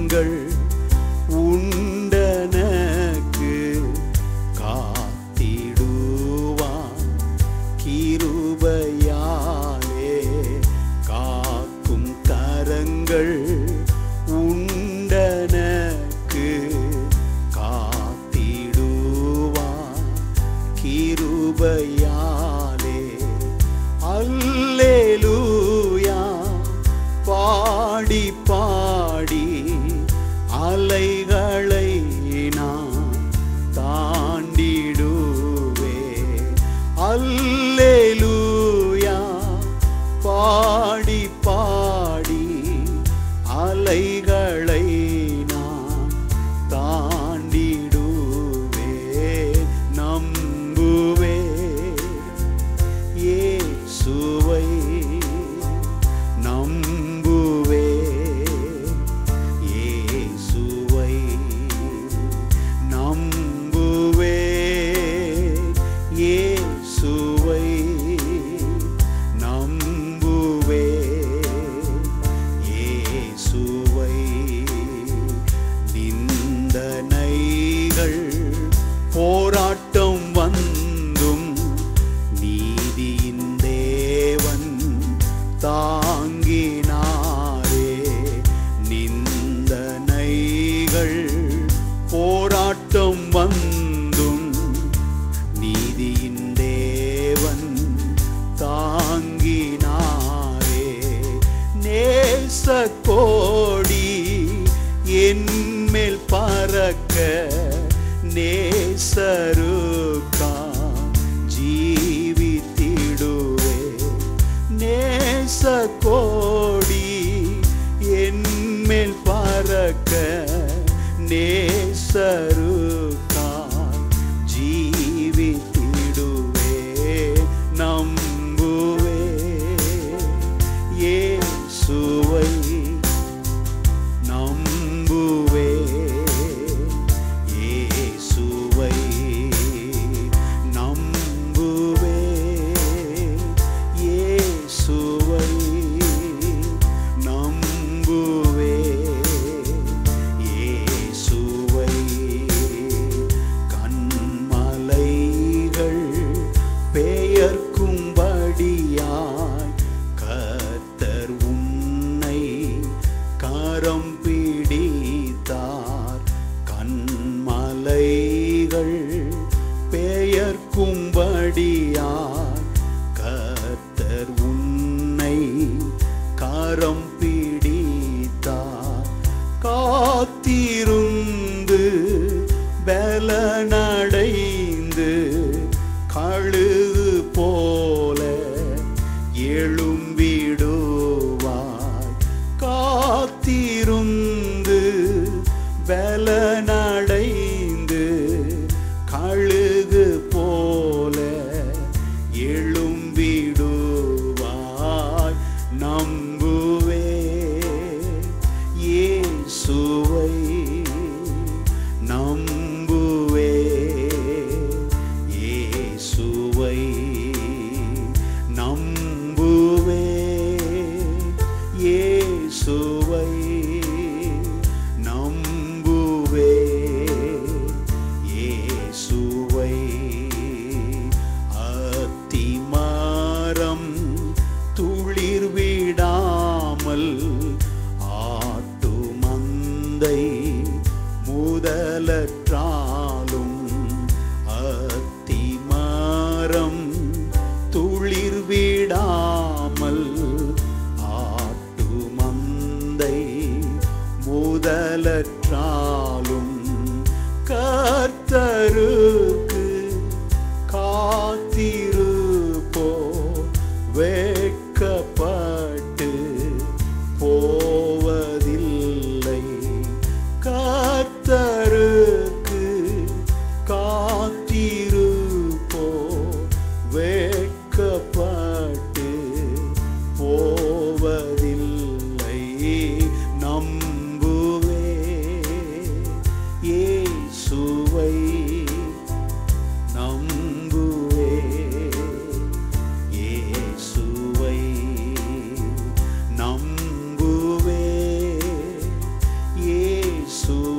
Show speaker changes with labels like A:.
A: கண்கள் உண்டனக்கு காத்திடுவான். கிருபையாலே காக்கும் கரங்கள் கோடி என்மேல் பறக்க நேசருக்கா? ஜீவித்திடுவே. நேச கோடி என்மேல் பறக்க நேசரு எங்கள் பெயர் கும்படியார். கத்தர் உன்னை கரம் பிடித்தார். காத்திருந்து பலன suway கற்றாலும் கர்த்தரு isso